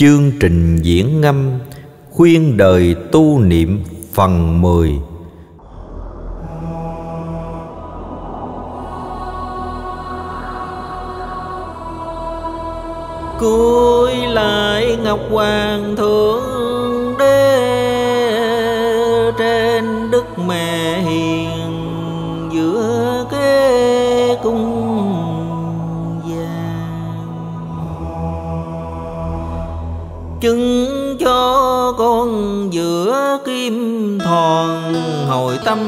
Chương trình diễn ngâm Khuyên đời tu niệm phần 10 cuối lại Ngọc Hoàng Thượng. Kim thòn Hồi tâm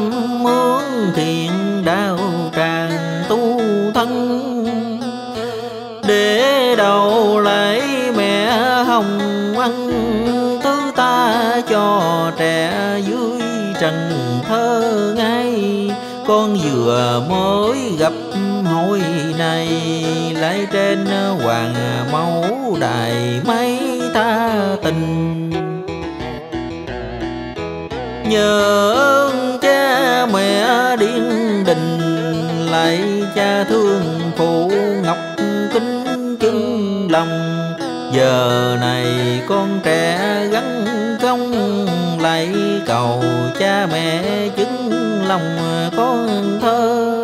mướn thiện đạo tràng tu thân. Để đầu lấy mẹ hồng ăn, thứ ta cho trẻ dưới trần thơ ngay. Con vừa mới gặp hồi này lấy trên hoàng mẫu đài mấy ta tình. Nhớ ơn cha mẹ điên đình, lại cha thương phụ ngọc kính chân lòng. Giờ này con trẻ gắn công lại, cầu cha mẹ chứng lòng con thơ.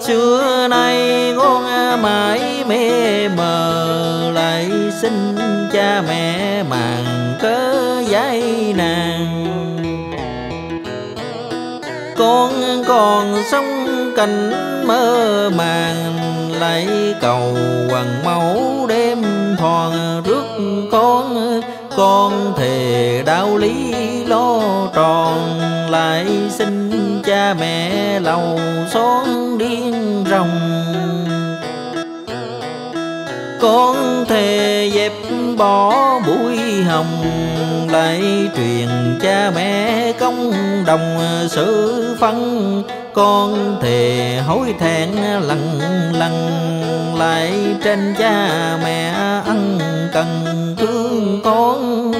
Xưa nay con mãi mê mờ, lại xin cha mẹ màng cớ dây nàng. Con còn sống cảnh mơ màng lại cầu hoàng mẫu đêm thoàn rước con con thề đạo lý lo tròn. Lại xin cha mẹ lầu xóm điên rồng. Con thề dẹp bỏ bụi hồng. Lại truyền cha mẹ công đồng sự phân con thề hối thẹn lần lần lại trên cha mẹ ăn cần thương con.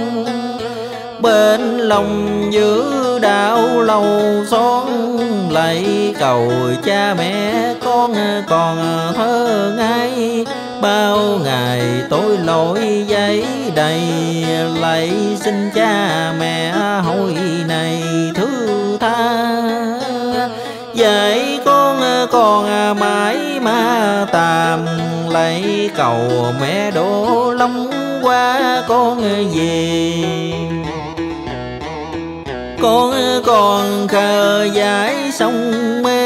Bên lòng giữ đạo lâu son, lại cầu cha mẹ con còn thơ ngay bao ngày tôi lỗi giấy đầy. Lạy xin cha mẹ hồi này thứ tha. Dạy con còn mãi mà tạm. Lấy cầu mẹ đổ lòng qua con về. Con còn khờ giải sông mê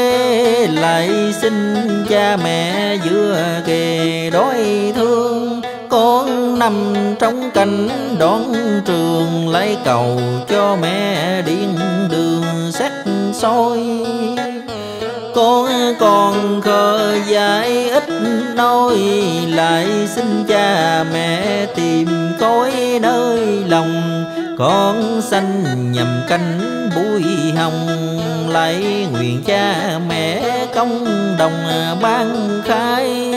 lại xin cha mẹ giữa kề đói thương. Con nằm trong cảnh đón trường, lấy cầu cho mẹ điên đường sắc soi. Con còn khờ dại ít nói, lại xin cha mẹ tìm cõi nơi lòng con sanh nhầm canh bụi hồng. Lại nguyện cha mẹ công đồng ban khai.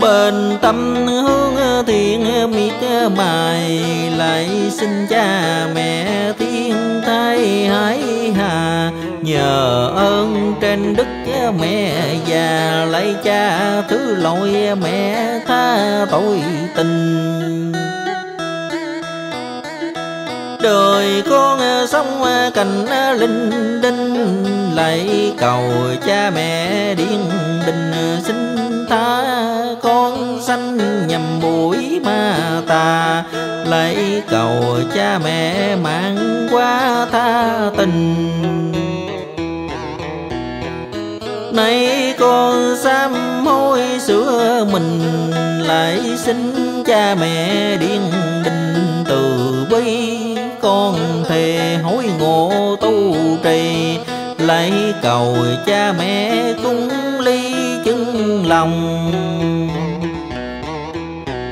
Bền tâm hướng thiện miệt mài, lại xin cha mẹ thiên thai hải hà. Nhờ ơn trên đức mẹ già, lấy cha thứ lỗi mẹ tha tội tình. Đời con sống cành linh đinh, lại cầu cha mẹ điên đình, xin tha con sanh nhầm bụi ma tà, lại cầu cha mẹ mang qua tha tình. Nay con sám hối sửa mình, lại xin cha mẹ điên đình từ bi con thề hối ngộ tu trì. Lấy cầu cha mẹ cung ly chứng lòng.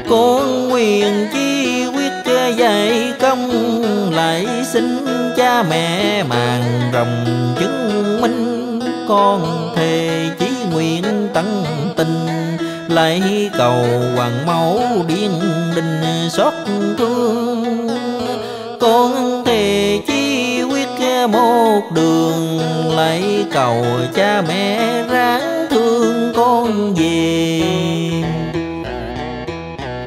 Con nguyện chi quyết dạy công, lại xin cha mẹ màng rồng chứng minh. Con thề chí nguyện tận tình lại cầu hoàng mẫu điên đình xót thương con thề chi quyết một đường lại cầu cha mẹ ráng thương con về.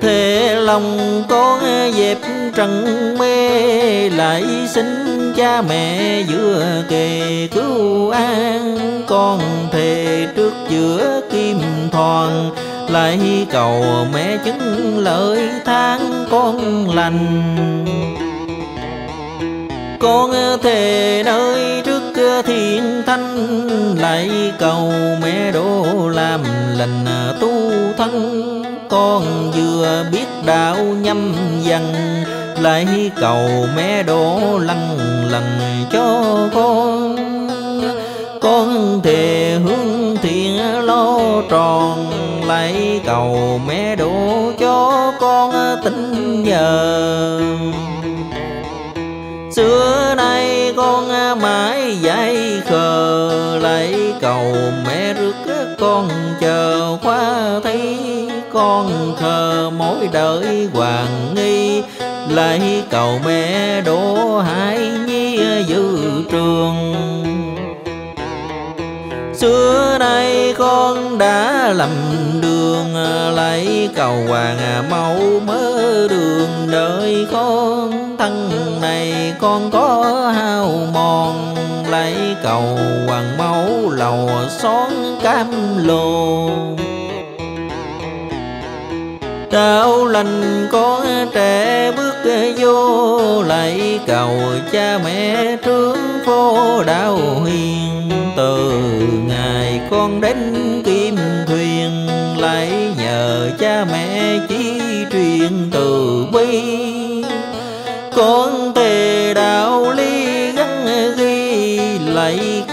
Thế lòng con dẹp trần mê, lại xin cha mẹ giữa kề cứu an. Con thề trước giữa kim thoàn lại cầu mẹ chứng lợi tháng con lành con thề nơi trước thiên thanh lại cầu mẹ đỗ làm lành tu thân. Con vừa biết đạo nhâm dần lại cầu mẹ đỗ lăng lần cho con. Con thề hướng thiện lo tròn lại cầu mẹ đỗ cho con à, tính nhờ. Xưa mãi dây khờ lại cầu mẹ rước con chờ khoa thấy con khờ mỗi đợi hoàng nghi. Lại cầu mẹ đổ hải nhi dự trường. Xưa nay con đã lầm đường lại cầu hoàng mẫu mơ đường, đời con con có hao mòn, lấy cầu hoàng mẫu lầu xón cam lồ đạo lành có trẻ bước vô lại cầu cha mẹ trướng phố đạo hiền. Từ ngày con đến kim thuyền, lại nhờ cha mẹ chỉ truyền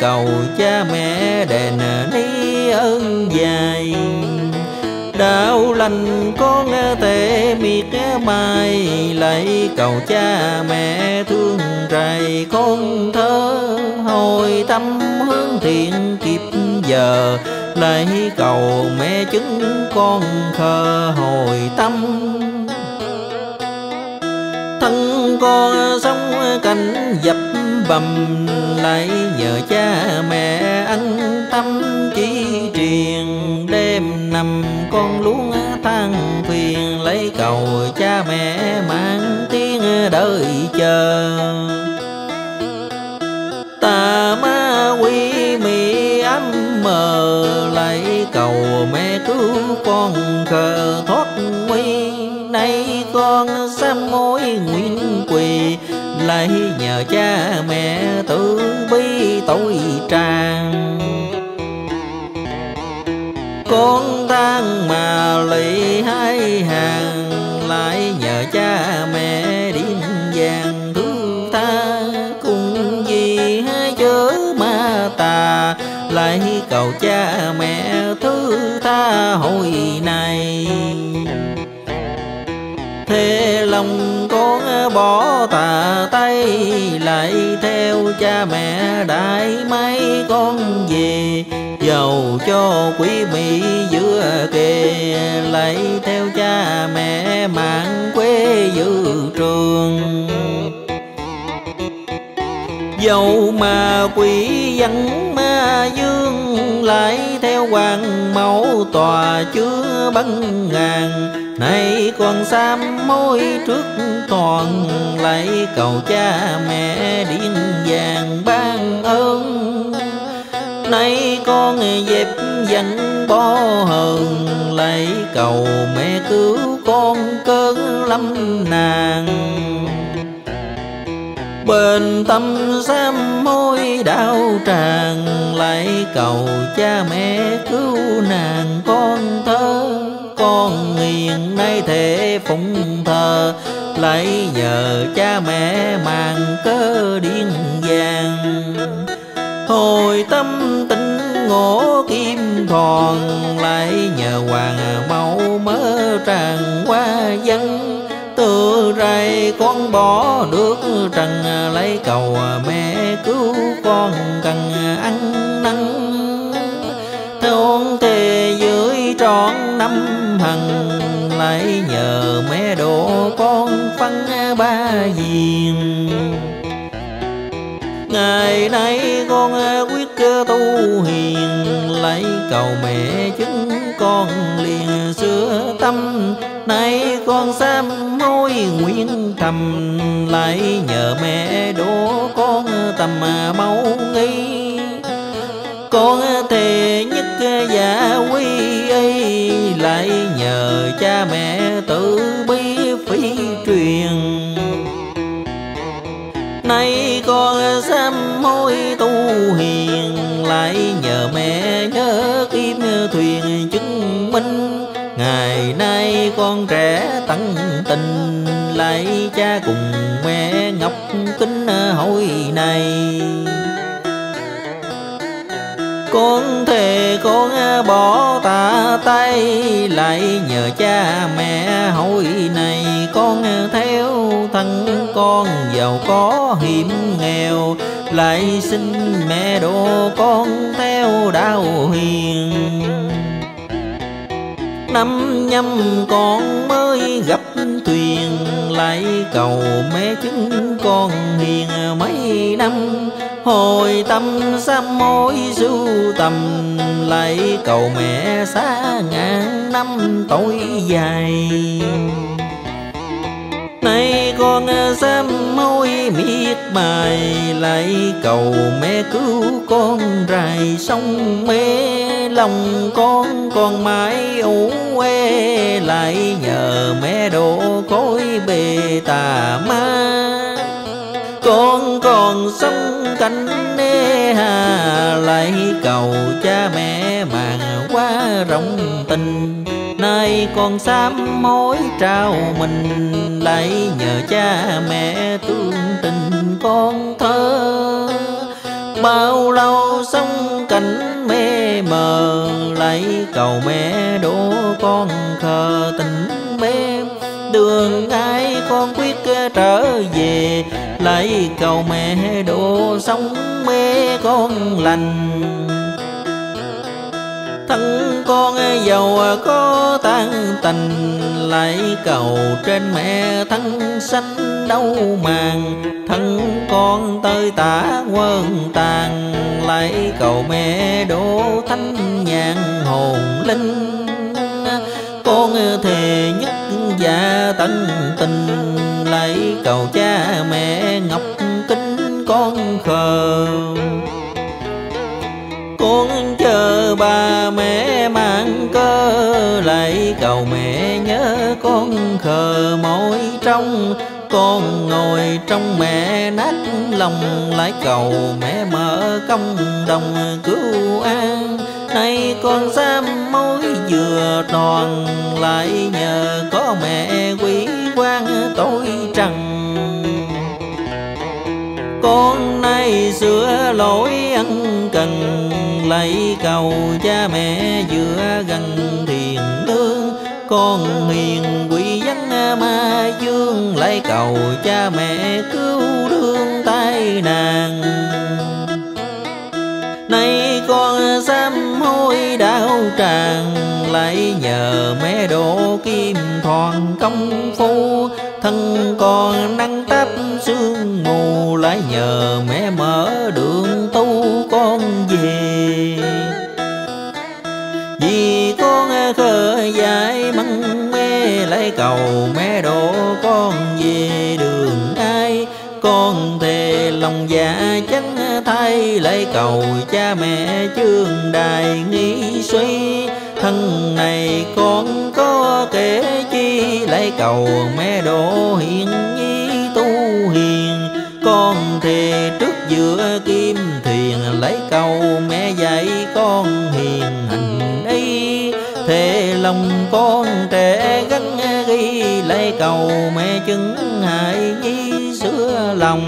cầu cha mẹ đền ni ơn dài đạo lành con tệ miệt mai lại cầu cha mẹ thương trời con thơ hồi tâm hướng thiện kịp giờ lại cầu mẹ chứng con khờ hồi tâm. Thân con sống cảnh dập bầm lại nhờ cha mẹ anh tâm chỉ truyền đêm nằm con luôn than phiền, lấy cầu cha mẹ mang tiếng đợi chờ. Tà ma quỷ mị ấm mờ lại cầu mẹ cứu con khờ thoát nguy. Nay con xem mối nguy lấy lại nhờ cha mẹ tử bi tội tràn con đang mà lì hai hàng, lại nhờ cha mẹ điên vàng thứ ta. Cùng gì hai chớ ma tà lại cầu cha mẹ thứ tha hồi nào bỏ tà tay, lại theo cha mẹ đại mấy con về. Giàu cho quý mỹ giữa kề, lại theo cha mẹ mạng quê dự trường dầu mà quỷ dẫn ma dương lại theo hoàng mẫu tòa chứa băng ngàn. Nay còn sam môi trước toàn lại cầu cha mẹ điên vàng ban ơn. Nay con dẹp dành bo hờn lại cầu mẹ cứu con cơn lâm nàng bên tâm sám môi đau tràn lại cầu cha mẹ cứu nàng con thơ. Con nghiền nay thể phụng thờ lại nhờ cha mẹ mang cơ điên vàng. Hồi tâm tình ngộ kim thòn lại nhờ hoàng mẫu mơ tràn qua dân từ rày con bỏ nước trần, lấy cầu mẹ cứu con cần ăn năn. Thương thì dưới trọn năm hằng lại nhờ mẹ đổ con phân ba diền ngày nay con quyết tu hiền, lấy cầu mẹ chứng con liền xưa tâm. Nay con xem tôi nguyện thầm lại nhờ mẹ đỗ con tầm máu nghi con thề nhất giả quy y lại nhờ cha mẹ tự bi phi truyền. Nay con sám hối tu hiền lại nhờ mẹ nhớ kim thuyền chứng minh. Ngày nay con trẻ tận tình lại cha cùng mẹ ngọc kính hồi này. Con thề con bỏ tà tay lại nhờ cha mẹ hồi này. Con theo thân con giàu có hiểm nghèo, lại xin mẹ độ con theo đạo hiền năm nhâm con mới gặp thuyền. Lại cầu mẹ chứng con hiền mấy năm. Hồi tâm sám mối sưu tầm. Lại cầu mẹ xa ngàn năm tối dài nay con dám môi miệt mài lại cầu mẹ cứu con rài sông mê lòng con còn mãi ủ quê lại nhờ mẹ đổ cối bề tà ma. Con còn sống cánh nê hà lại cầu cha mẹ màng quá rộng tình nay con sám mối trao mình lại nhờ cha mẹ tương tình con thơ. Bao lâu sống cảnh mê mờ lại cầu mẹ đổ con khờ tình mê. Đường ai con quyết trở về lại cầu mẹ đỗ sống mê con lành thân con giàu có tan tình lại cầu trên mẹ thân xanh đâu màng. Thân con tơi tả quân tàn lại cầu mẹ đổ thanh nhàn hồn linh. Con thề nhất dạ tận tình lại cầu cha mẹ ngọc kính con khờ. Con ba mẹ mang cơ lại cầu mẹ nhớ con khờ mỗi trong con ngồi trong mẹ nát lòng lại cầu mẹ mở công đồng cứu an. Nay con dám mối vừa tròn lại nhờ có mẹ quý quan tối trăng con nay sửa lỗi ăn cần lấy cầu cha mẹ giữa gần thiền nương con hiền quỷ văn à, ma dương lấy cầu cha mẹ cứu đương tai nạn. Nay con sám hối đau tràn lại nhờ mẹ đổ kim thoàn công phu. Thân con nắng tấp sương mù lại nhờ mẹ mở đường cầu mẹ đổ, con về đường ai? Con thề lòng dạ chánh thay lại cầu cha mẹ chương đài nghĩ suy. Thân này con có kể chi lại cầu mẹ đổ hiền nhi tu hiền. Con thề trước giữa kia ghi cầu mẹ chứng hại nhi sửa lòng.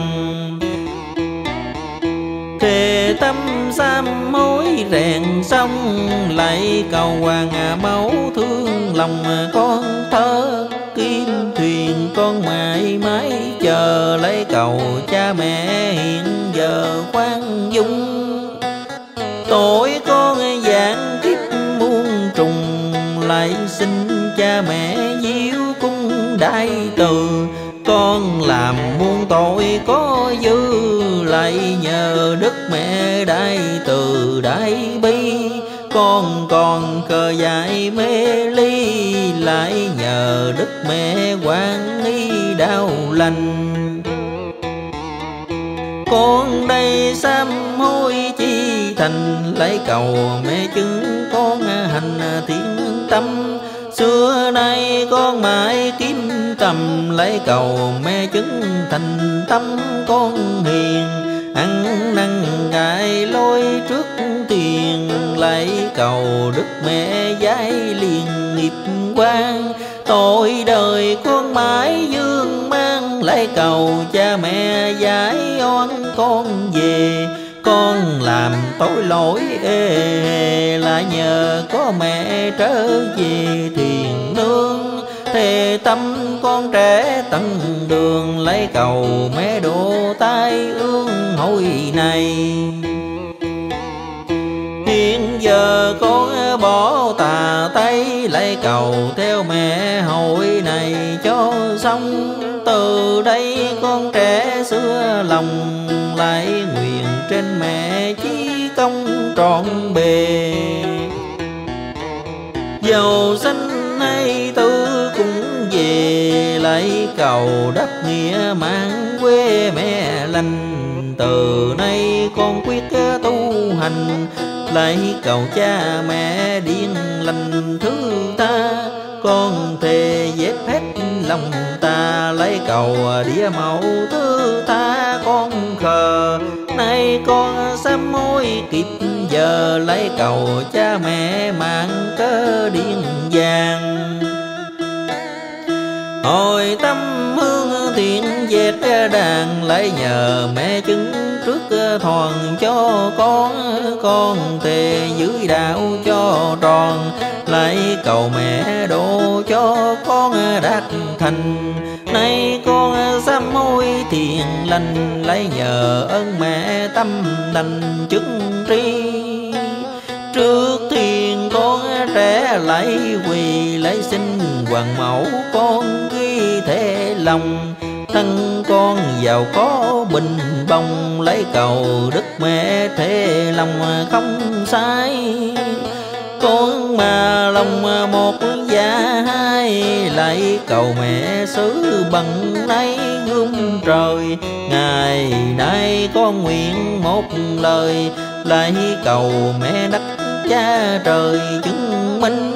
Thề tâm sam mối rèn xong lại cầu hoàng máu thương lòng. Con thơ kim thuyền, con mãi mãi chờ lấy cầu cha mẹ hiện giờ khoan dung. Tội con dạng kiếp muôn trùng, lại xin cha mẹ đại từ. Con làm muôn tội có dư lại nhờ đức mẹ đại từ đại bi. Con còn cờ dại mê ly lại nhờ đức mẹ quan nghi đau lành. Con đây sám hối chi thành, lấy cầu mẹ chứng con hành thiên tâm xưa nay con mãi kiếm tầm lấy cầu mẹ chứng thành tâm con hiền. Ăn năn ngại lối trước tiền, lấy cầu đức mẹ giải liền nghiệp quan. Tội đời con mãi dương mang, lấy cầu cha mẹ giải oan con về con làm tội lỗi, ê, là nhờ có mẹ trở về thiền nương. Thề tâm con trẻ tận đường, lấy cầu mẹ độ tai ương hồi này. Hiện giờ con bỏ tà tay, lấy cầu theo mẹ hội này cho xong. Từ đây con trẻ xưa lòng lại trọn bề. Giàu sinh hay tư cũng về lấy cầu đất nghĩa mang quê mẹ lành. Từ nay con quyết tu hành, lấy cầu cha mẹ điên lành. Thứ ta con thề dép hết lòng ta, lấy cầu đĩa mẫu. Thứ ta con khờ, nay con sám môi kịp giờ lấy cầu cha mẹ mạng cớ điên vàng. Hồi tâm hương thiện dệt đàn lấy nhờ mẹ chứng trước thoảng cho con con thề dưới đạo cho tròn. Lại cầu mẹ độ cho con đạt thành. Nay con sám môi thiền lành, lấy nhờ ơn mẹ tâm lành chứng tri trước thiên con trẻ lại quỳ lấy xin hoàng mẫu con ghi thế lòng. Thân con giàu có bình bông lấy cầu đức mẹ thế lòng không sai. Con mà lòng một dạ hai lại cầu mẹ xứ bằng nay gươm trời. Ngày nay con nguyện một lời lại cầu mẹ đất cha trời chứng minh.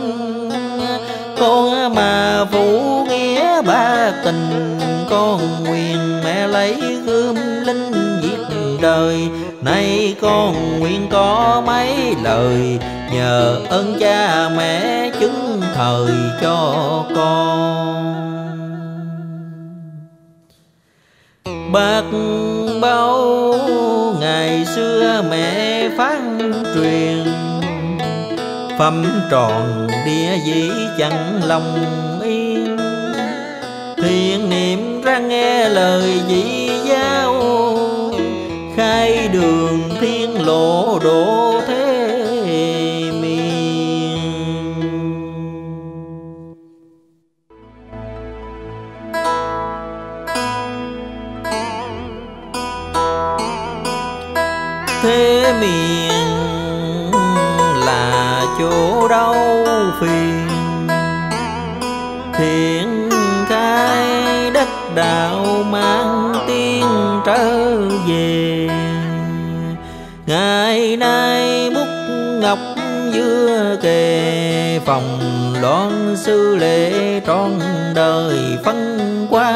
Con mà phụ nghĩa ba tình con nguyện mẹ lấy gươm linh giết đời. Nay con nguyện có mấy lời, nhờ ơn cha mẹ chứng thời cho con. Bác bao ngày xưa mẹ phát truyền phẩm tròn đĩa dĩ chẳng lòng yên thiện niệm ra nghe lời dĩ giáo phòng loan sư lệ trọn đời phân qua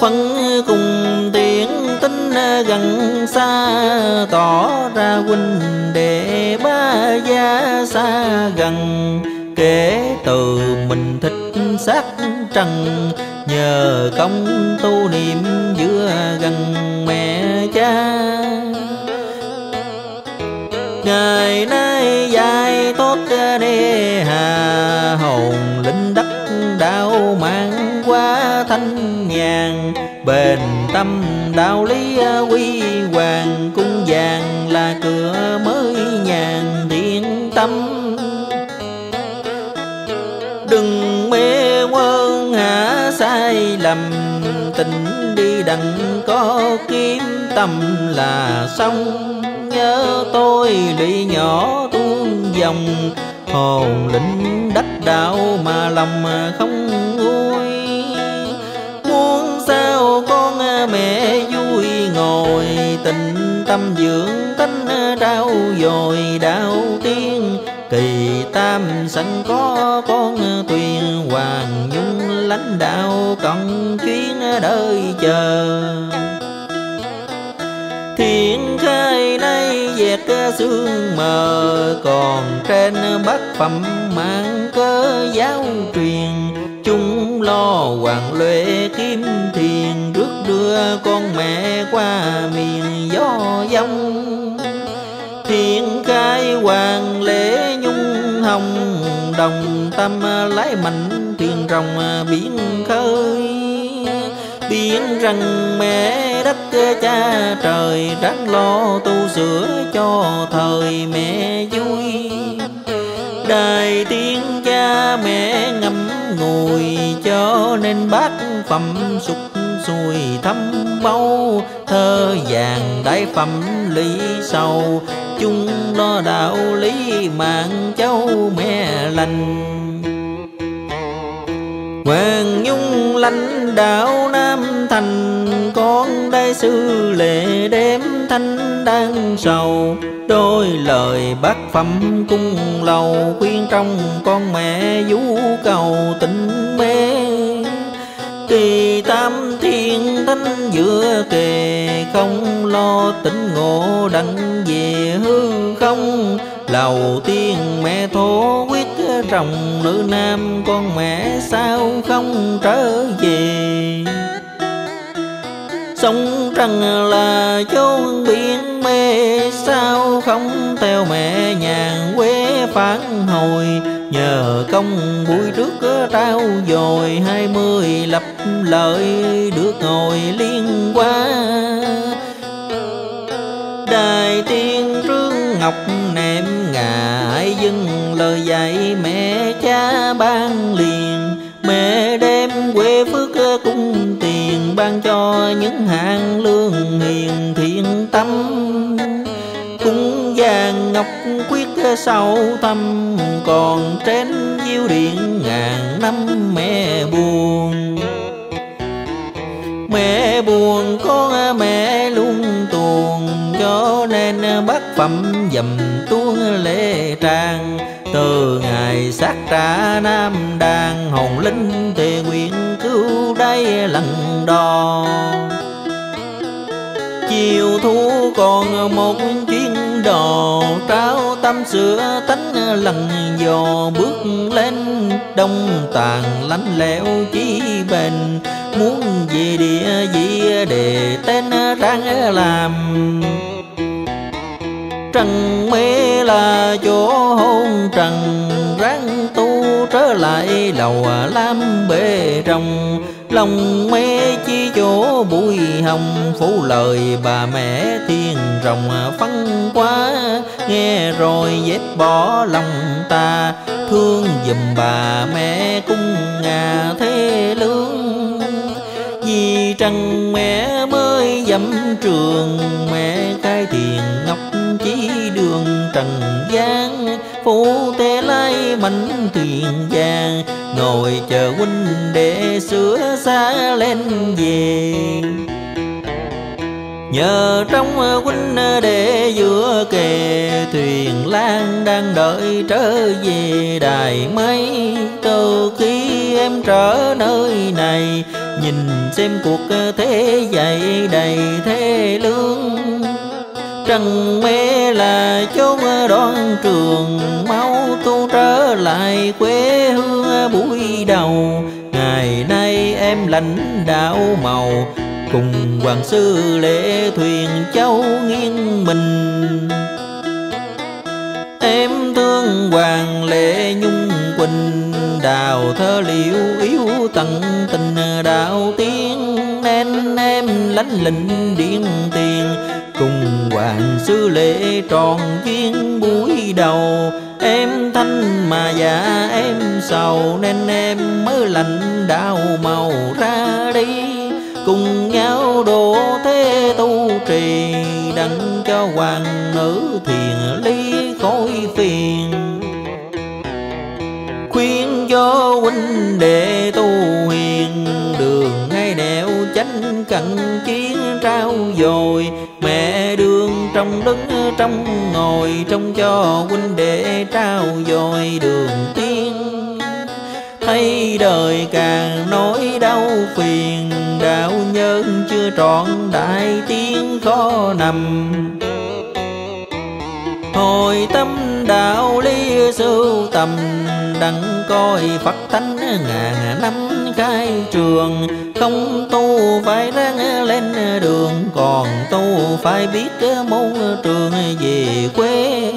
phân cùng tiếng tính gần xa, tỏ ra huynh đệ ba gia xa gần. Kể từ mình thích xác trần, nhờ công tu niệm giữa gần mẹ cha. Ngày nay đê hà. Hồn linh đất đạo mang qua thanh nhàn. Bền tâm đạo lý quy hoàng, cung vàng là cửa mới nhàn. Thiên tâm đừng mê quân hạ sai lầm. Tình đi đặng có kiếm tâm là xong nhớ tôi đi nhỏ tuôn dòng hồn lĩnh đất đạo mà lòng không nguôi. Muốn sao con mẹ vui ngồi, tình tâm dưỡng tánh đau dồi đau tiên. Kỳ tam sẵn có con tuyền, hoàng nhung lãnh đạo cộng chuyến đời chờ thiên khai nay dẹt xương mờ, còn trên bát phẩm mang cơ giáo truyền. Chúng lo hoàng lệ kim thiền, rước đưa con mẹ qua miền gió dông thiên khai hoàng lễ nhung hồng, đồng tâm lái mạnh thuyền rồng biển khơi. Biết rằng mẹ đất cha trời ráng lo tu sửa cho thời mẹ vui. Đời tiên cha mẹ ngâm ngùi, cho nên bác phẩm sụp xuôi thăm bao thơ vàng đại phẩm lý sầu, chung lo đạo lý mạng cháu mẹ lành. Hoàng Nhung lãnh đạo Nam Thành con sư lệ đêm thanh đang sầu, Đôi lời bác phẩm cung lầu Khuyên trong con mẹ vũ cầu tình mê. Kỳ tam thiên thánh giữa kề Không lo tỉnh ngộ đặng về hư không, lầu tiên mẹ thố quyết rồng nữ nam con mẹ sao không trở về. Sống rằng là chốn biển mê Sao không theo mẹ nhàn quê phản hồi. Nhờ công buổi trước trao dồi, Hai mươi lập lợi được ngồi liên qua Đài tiên trương ngọc nệm ngài dưng lời dạy mẹ hạng lương hiền thiện tâm cung vàng ngọc quyết sâu tâm còn trên diêu điện ngàn năm mẹ buồn. Mẹ buồn con mẹ luôn tuồn cho nên bác phẩm dầm tuôn lễ trang từ ngày sát trả nam đàn hồn linh tề nguyện cứu đây lần đò chiều thu còn một chuyến đò trao tâm sữa tánh lần dò bước lên đông tàn lánh lẽo chi bền. Muốn về địa vị để tên ráng làm. Trần mê là chỗ hôn trần, ráng tu trở lại lầu lam bể rồng lòng mê chi chỗ bụi hồng. Phủ lời bà mẹ thiên rồng phân quá nghe rồi dép bỏ lòng ta. Thương giùm bà mẹ cung ngà thế lương. Vì trần mẹ mới dẫm trường, mẹ cai thiền ngọc chỉ đường trần gian phu tê lai mảnh thuyền vàng ngồi chờ huynh để sửa xa lên về Nhờ trong huynh để giữa kề, Thuyền lan đang đợi trở về đài mây Từ khi em trở nơi này, Nhìn xem cuộc thế dậy đầy thế lương. Trần mê là chốn đoan trường Mau tu trở lại quê hương buổi đầu. Ngày nay em lãnh đạo màu, Cùng hoàng sư lễ thuyền châu nghiêng mình. Em thương hoàng lệ nhung quỳnh, Đào thơ liễu yếu tận tình, đạo tiên Nên em lánh lĩnh điện hoàng sư lễ tròn duyên buổi đầu. Em thanh mà dạ em sầu, Nên em mới lạnh đau màu ra đi. Cùng nhau đổ thế tu trì, đặng cho hoàng nữ thiền ly khối phiền. Khuyên cho huynh đệ tu hiền, đường ngay nẻo chánh cận chiến trao dồi. Mẹ đường trong đứng, trong ngồi trong cho huynh đệ trao dồi đường tiên. Thấy đời càng nỗi đau phiền, đạo nhân chưa trọn đại tiếng khó nằm. Hồi tâm đạo lý sưu tầm, đặng coi phật thánh ngàn năm cái trường, không tu phải ráng lên đường, còn tu phải biết môn trường về quê.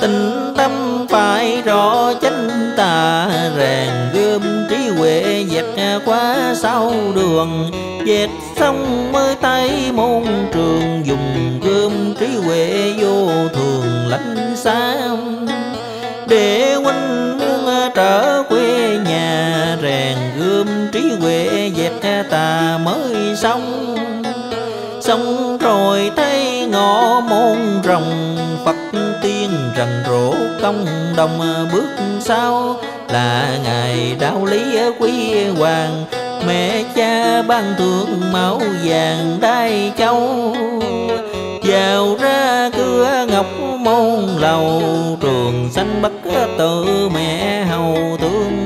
Tình tâm phải rõ chánh tà, rèn gươm trí huệ dẹp qua sau đường. Dẹp xong mới tay môn trường, dùng gươm trí huệ vô thường lãnh xa để huynh muốn trở huệ dẹp tà mới xong. Xong rồi thấy ngõ môn rồng, phật tiên rần rộ công đồng. Bước sau là ngài đạo lý quý hoàng, mẹ cha ban thượng máu vàng đai châu. Vào ra cửa ngọc môn lầu, trường xanh bất tự mẹ hầu tương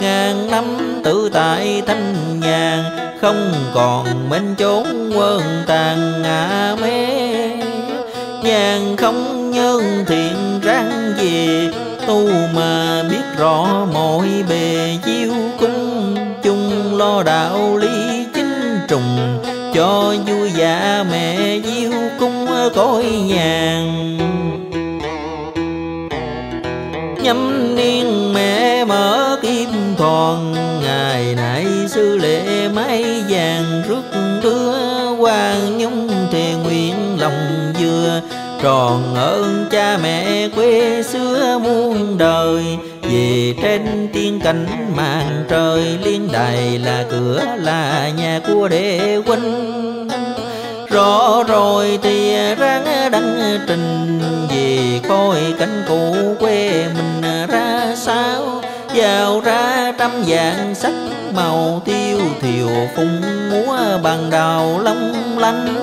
ngàn năm tự tại thanh nhàn, không còn bên chốn quân tàn ngã mê. Nhàn không nhân thiện ráng về tu mà biết rõ mọi bề chiêu cung. Chung lo đạo lý chính trùng, cho vui dạ mẹ diêu cung cõi nhàn. Nhâm niên mẹ mở kim thoàn ngày nay sư lệ mái vàng, rước đưa hoàng nhung thề nguyện lòng vừa tròn ơn cha mẹ quê xưa muôn đời, về trên tiên cảnh màn trời. Liên đài là cửa là nhà của đệ huynh. Rõ rồi thì ráng đăng trình, về coi cảnh cũ quê mình ra sao? Vào ra trăm vàng sắc màu tiêu thiều phung múa bằng đào long lanh.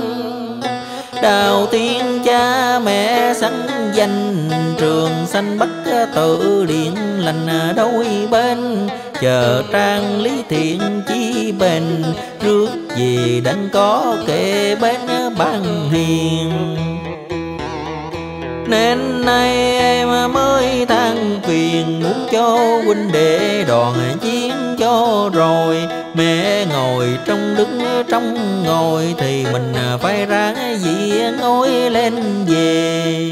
Đào tiên cha mẹ sanh danh, trường sanh bất tự điện lành đôi bên. Chờ trang lý thiện chi bền, rước về đánh có kệ bên ban hiền nên nay em mới than phiền, muốn cho huynh đệ đoàn chiến cho rồi. Mẹ ngồi trong đứng trong ngồi, thì mình phải ráng gì ngồi lên về.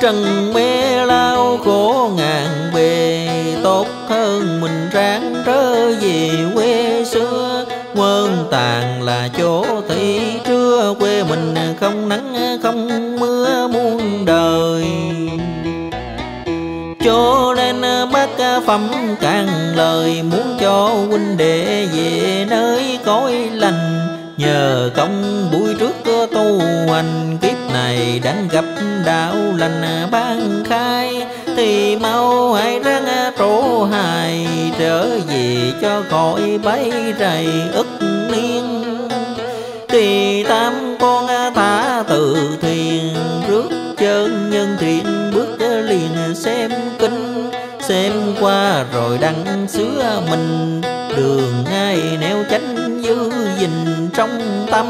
Trần mê lao khổ ngàn bề, tốt hơn mình ráng trở về quê xưa. Quân tàn là chỗ thị trưa quê mình không nắng không mưa muôn đời. Cho nên bác phẩm càng lời muốn cho huynh đệ về nơi cõi lành. Nhờ công buổi trước tu hành, kiếp này đang gặp đạo lành ban khai. Thì mau hãy ráng trổ hài, trở về cho cõi bấy rầy ức niên thì tam con thả từ thiền rước chân nhân thiện bước liền xem kinh xem qua rồi đăng xưa mình. Đường ngay nẻo chánh dư dình trong tâm.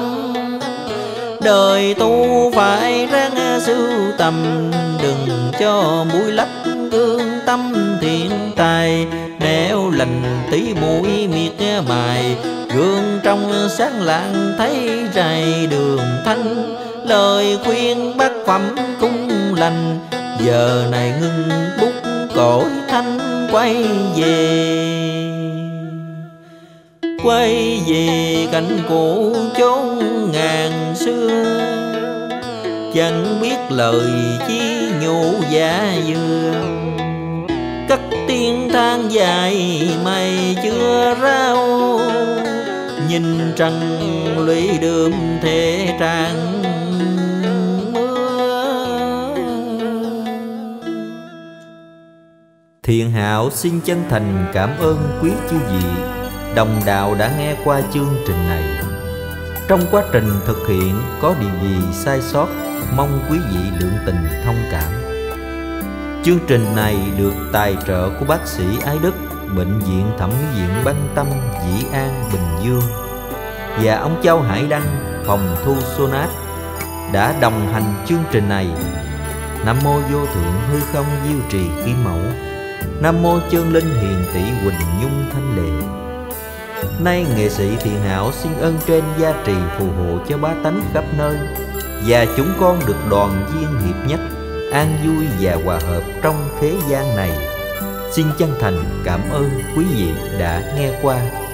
Đời tu phải ráng sưu tầm, đừng cho mũi lấp gương tâm thiện tài. Nẻo lành tí mũi miệt mài, gương trong sáng lạng thấy rày đường thanh, lời khuyên bác phẩm cung lành. Giờ này ngưng bút cõi thanh, quay về quay về cảnh cũ chốn ngàn xưa. Chẳng biết lời chi nhủ giả dừa cất tiếng than dài mày chưa rao nhìn trăng lũy đượm thế trang Thiện hảo xin chân thành cảm ơn quý chư vị, Đồng đạo đã nghe qua chương trình này. Trong quá trình thực hiện, có điều gì sai sót, Mong quý vị lượng tình thông cảm. Chương trình này được tài trợ của bác sĩ Ái Đức. Bệnh viện Thẩm mỹ viện Banh Tâm, Dĩ An, Bình Dương. Và ông Châu Hải Đăng, phòng thu Sonat Đã đồng hành chương trình này. Nam Mô Vô Thượng Hư Không Diêu Trì Kim Mẫu. Nam Mô Chân Linh Hiền Tỷ Quỳnh Nhung Thanh Lệ. Nay nghệ sĩ thiện hảo xin ơn trên gia trì phù hộ cho bá tánh khắp nơi Và chúng con được đoàn viên hiệp nhất An vui và hòa hợp trong thế gian này. Xin chân thành cảm ơn quý vị đã nghe qua.